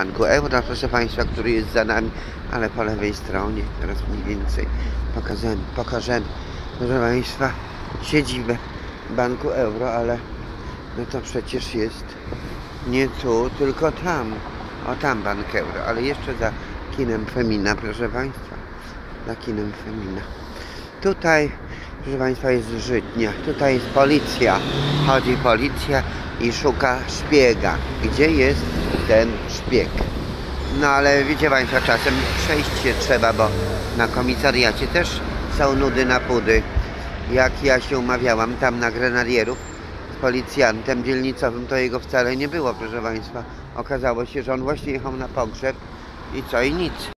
Banku Euro, proszę Państwa, który jest za nami, ale po lewej stronie, teraz mniej więcej pokażemy, pokażemy, proszę Państwa, siedzibę Banku Euro, ale no to przecież jest nie tu, tylko tam, o tam Bank Euro, ale jeszcze za kinem Femina, proszę Państwa, za kinem Femina. Tutaj, proszę Państwa, jest Żytnia, tutaj jest policja, chodzi policja i szuka szpiega. Gdzie jest ten szpieg? No ale wiecie Państwo, czasem przejść się trzeba, bo na komisariacie też są nudy na pudy. Jak ja się umawiałam tam na grenadierów z policjantem dzielnicowym, to jego wcale nie było, proszę Państwa. Okazało się, że on właśnie jechał na pogrzeb i co i nic.